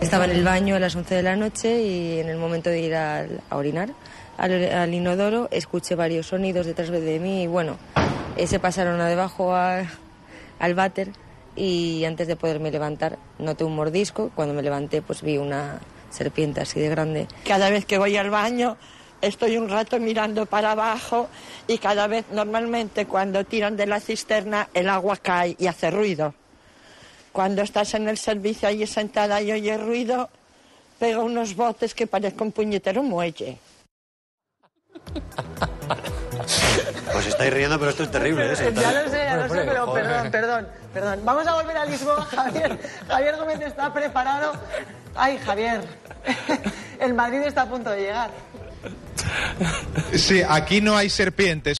Estaba en el baño a las 11 de la noche y en el momento de ir al- a orinar al, al inodoro escuché varios sonidos detrás de mí y bueno, eh, se pasaron a debajo a- al váter y antes de poderme levantar noté un mordisco. Cuando me levanté pues vi una serpiente así de grande. Cada vez que voy al baño estoy un rato mirando para abajo y cada vez normalmente cuando tiran de la cisterna el agua cae y hace ruido. Cuando estás en el servicio allí sentada y oyes ruido, pega unos botes que parezca un puñetero muelle. Os estáis riendo, pero esto es terrible, ¿eh? Ya lo sé, ya lo sé, pero perdón, perdón, perdón. Vamos a volver a Lisboa, Javier. Javier Gómez está preparado. Ay, Javier, el Madrid está a punto de llegar. Sí, aquí no hay serpientes.